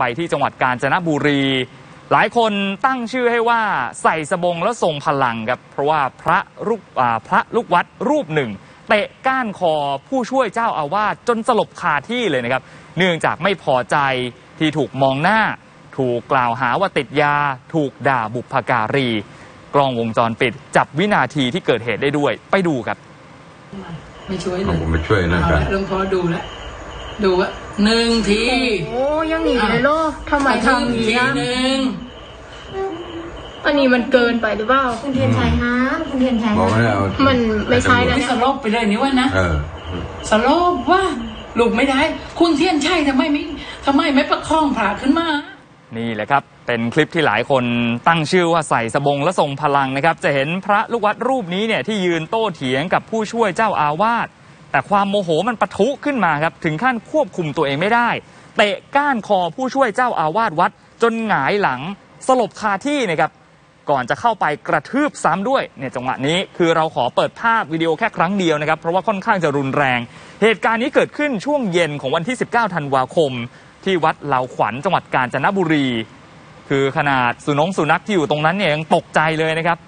ไปที่จังหวัดกาญจนบุรี หลายคนตั้งชื่อให้ว่าใส่สบงแล้วทรงพลังครับเพราะว่าพระรูปอ่าพระลูกวัดรูปหนึ่งเตะก้านคอผู้ช่วยเจ้าอาวาสจนสลบคาที่เลยนะครับ เนื่องจากไม่พอใจที่ถูกมองหน้า ถูกกล่าวหาว่าติดยา ถูกด่าบุพการี กล้องวงจรปิด จับวินาทีที่เกิดเหตุได้ด้วย ไปดูครับ ไม่ช่วยเลเอายผมไปช่วยนะเอาครัละบหลวงพ่อดูแล้ว ดูว่าหนึ่งทีโอ้ยังหนีเลยโลกทำไมกระทืบทำอย่างทีนี้นะหนึ่งอันนี้มันเกินไปหรือเปล่า คุณเทียนชัยฮะคุณเทียนชัยบอกฮะไม่ได้เอามันไม่ใช่นะ นี่สลบไปเลยนี่ว่านะ เออ สลบว่าลูกไม่ได้ คุณเทียนชัยทำไมไม่ทำไมไม่ประคองพระขึ้นมา นี่แหละครับ เป็นคลิปที่หลายคนตั้งชื่อว่าใส่สบงและทรงพลังนะครับ จะเห็นพระลูกวัดรูปนี้เนี่ยที่ยืนโต้เถียงกับผู้ช่วยเจ้าอาวาส แต่ความโมโหมันปะทุขึ้นมาครับถึงขั้นควบคุมตัวเองไม่ได้ เตะก้านคอผู้ช่วยเจ้าอาวาสวัด จนหงายหลังสลบคาที่นะครับก่อนจะเข้าไปกระทืบซ้ำด้วยเนี่ยจังหวะนี้คือเราขอเปิดภาพวิดีโอแค่ครั้งเดียวนะครับ เพราะว่าค่อนข้างจะรุนแรง เหตุการณ์นี้เกิดขึ้นช่วงเย็นของวันที่ 19 ธันวาคม ที่วัดเหลาขวัญจังหวัดกาญจนบุรี คือขนาดสุนงสุนัขที่อยู่ตรงนั้นเนี่ยยังตกใจเลยนะครับ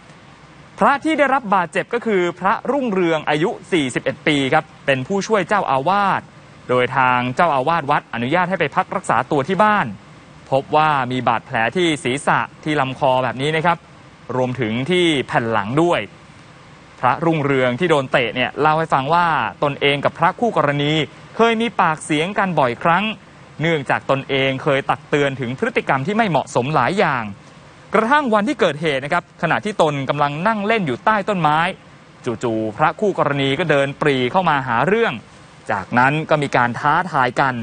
พระที่ได้รับบาดเจ็บก็คือพระรุ่งเรืองอายุ 41 ปีครับ เป็นผู้ช่วยเจ้าอาวาส โดยทางเจ้าอาวาสวัดอนุญาตให้ไปพักรักษาตัวที่บ้าน พบว่ามีบาดแผลที่ศีรษะที่ลำคอแบบนี้นะครับ รวมถึงที่แผ่นหลังด้วย พระรุ่งเรืองที่โดนเตะเนี่ยเล่าให้ฟังว่าตนเองกับพระคู่กรณี เคยมีปากเสียงกันบ่อยครั้ง เนื่องจากตนเองเคยตักเตือนถึงพฤติกรรมที่ไม่เหมาะสมหลายอย่าง กระทั่งวันที่เกิดเหตุนะครับขณะที่ตนกำลังนั่งเล่นอยู่ใต้ต้นไม้ จู่ๆพระคู่กรณีก็เดินปรีเข้ามาหาเรื่อง จากนั้นก็มีการท้าทายกัน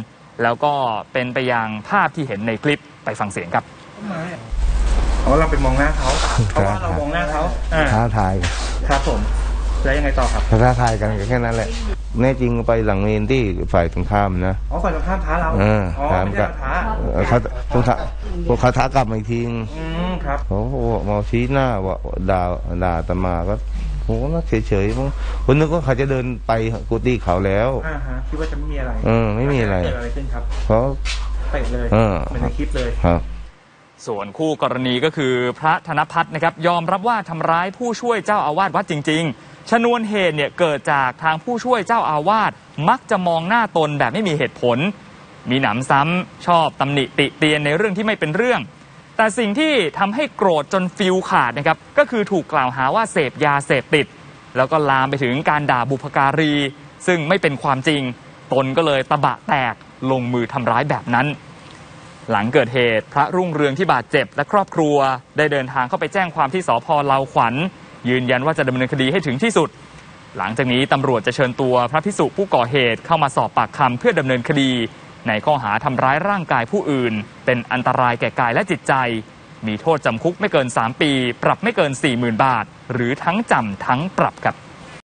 แล้วก็เป็นไปอย่างภาพที่เห็นในคลิปไปฟังเสียงครับอ๋อเราไปมองหน้าเขาเพราะว่าเรามองหน้าเขาอ่าท้าทายครับผมแล้วยังไงต่อครับท้าทายกันแค่นั้นแหละแน่จริงก็ไปหลังเมนที่ฝ่ายตรงข้ามนะอ๋อฝ่ายตรงข้ามท้าเราเอออ๋อถามไม่กัใช่บเราท้า เออเขาตรงท้าพวกเขาท้ากลับมาอีกทีอืมครับเขาบอกมาชี้หน้าว่าด่าด่าตมาก็ผมก็เฉยๆมั้งคนนึกว่าเขาจะเดินไปกุฏิเขาแล้ว อ่าฮะคิดว่าจะไม่มีอะไรเออไม่มีอะไรเกิดอะไรขึ้นครับเพราะ เตะเลยเออ เหมือนในคลิปเลย ครับ ส่วนคู่กรณีก็คือพระธนพัฒน์นะครับยอมรับว่าทำร้ายผู้ช่วยเจ้าอาวาสวัดจริง ๆ ชนวนเหตุเนี่ยเกิดจากทางผู้ช่วยเจ้าอาวาสมักจะมองหน้าตนแบบไม่มีเหตุผล มีหนำซ้ำชอบตำหนิติเตียนในเรื่องที่ไม่เป็นเรื่อง แต่สิ่งที่ทำให้โกรธจนฟิลขาดนะครับก็คือถูกกล่าวหาว่าเสพยาเสพติด แล้วก็ลามไปถึงการด่าบุพการี ซึ่งไม่เป็นความจริง ตนก็เลยตะบะแตกลงมือทำร้ายแบบนั้น หลังเกิดเหตุพระรุ่งเรืองที่บาดเจ็บและครอบครัว ได้เดินทางเข้าไปแจ้งความที่สพเลาขวัญ ยืนยันว่าจะดำเนินคดีให้ถึงที่สุดหลังจากนี้ตำรวจจะเชิญตัวพระพิสุผู้ก่อเหตุเข้ามาสอบปากคำเพื่อดำเนินคดี ในข้อหาทำร้ายร่างกายผู้อื่น เป็นอันตรายแก่กายและจิตใจ มีโทษจำคุกไม่เกิน 3 ปี ปรับไม่เกิน 40,000 บาท หรือทั้งจำทั้งปรับครับ